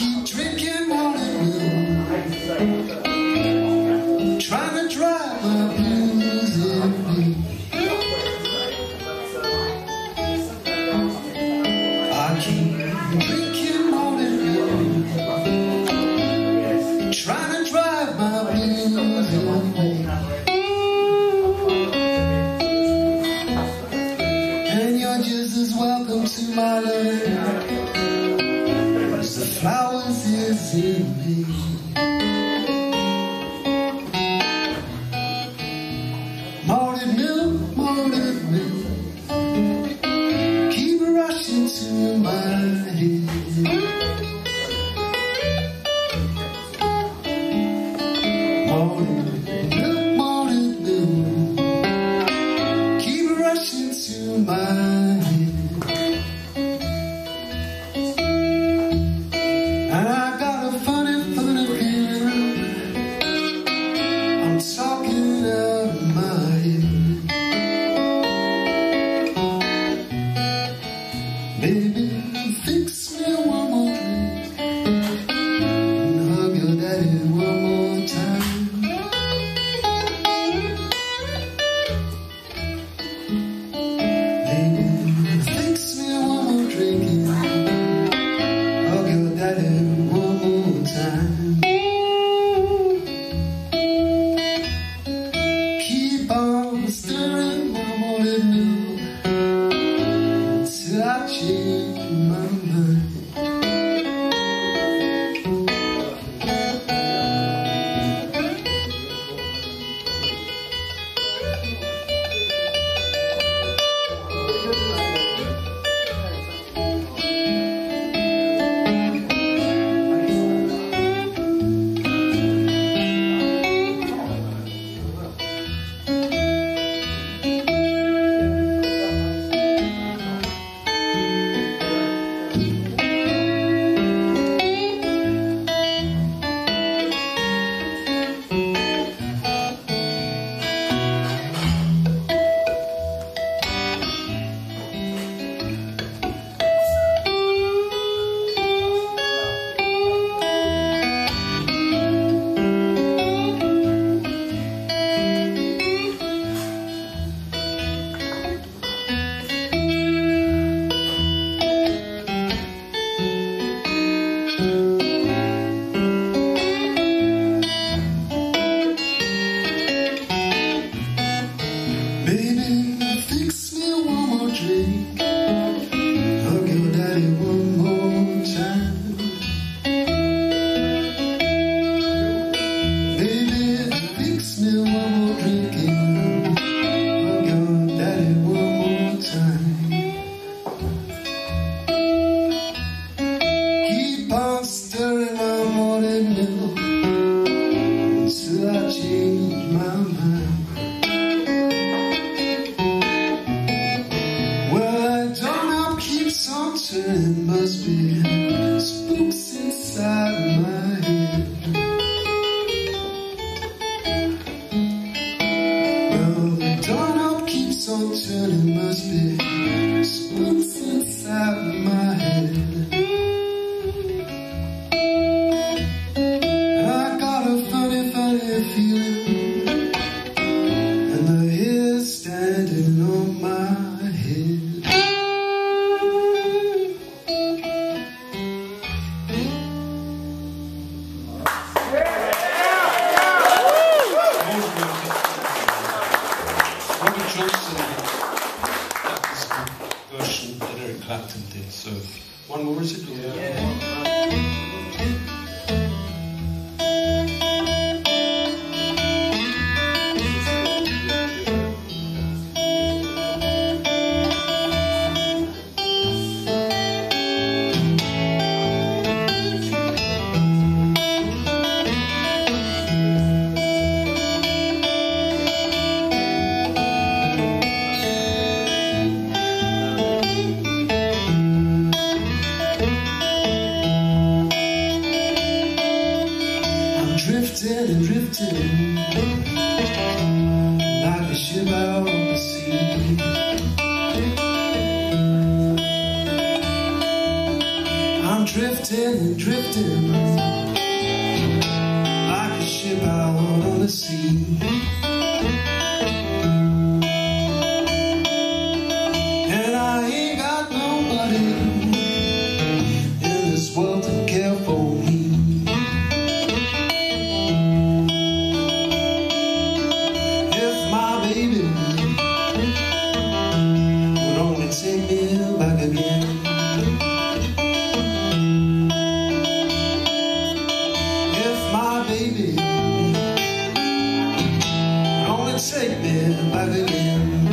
keep drinking morning it blue. Trying to drive my blues away. I keep drinking morning it blue. Trying to drive my blues away. And you're just as welcome to my life. morning dew. must be spooks inside my Clapton did. So, one more, is it? Yeah. yeah. drifting and drifting. Like a ship out on the sea. Take me the a